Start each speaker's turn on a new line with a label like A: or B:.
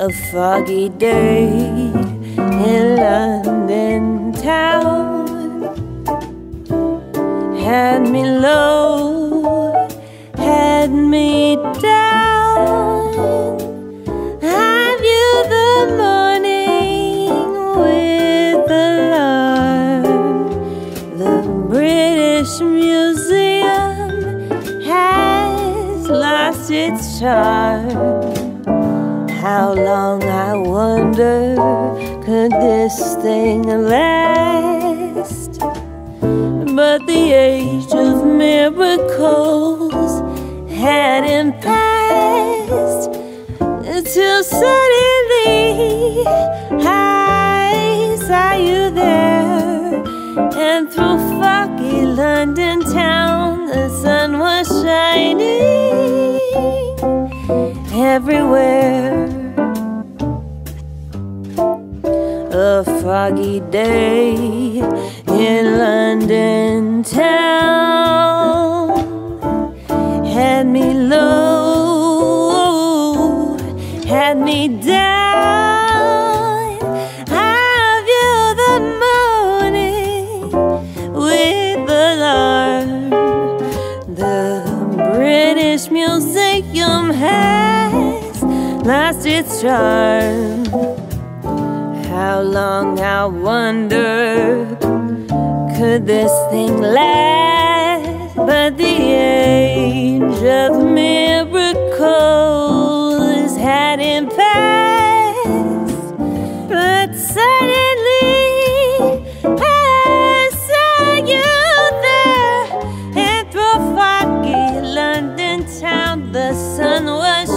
A: A foggy day in London town had me low, had me down. I view the morning with alarm. The British Museum has lost its charm. How long, I wonder, could this thing last? But the age of miracles hadn't passed until suddenly I saw you there, and through foggy London town, the sun was shining everywhere. A foggy day in London town had me low, had me down. I view the morning with alarm. The British Museum has lost its charm. How long, I wonder, could this thing last? But the age of miracles hadn't passed. But suddenly, I saw you there in London town. The sun was